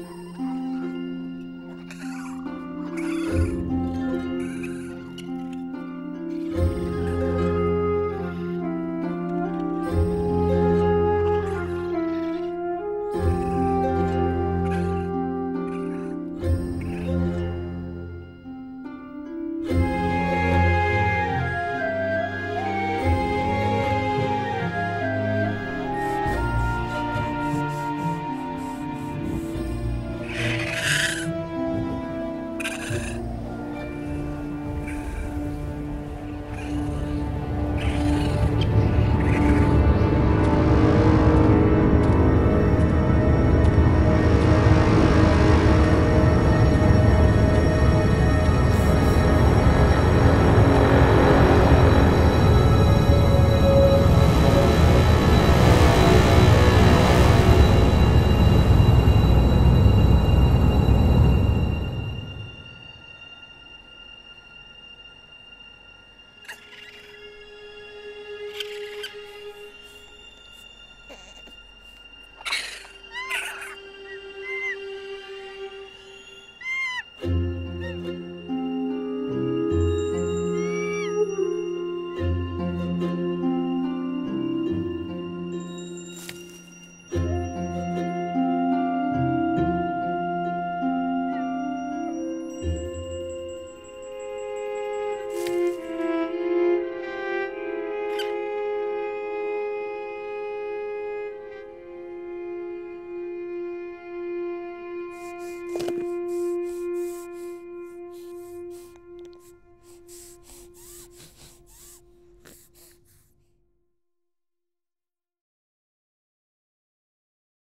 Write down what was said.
Música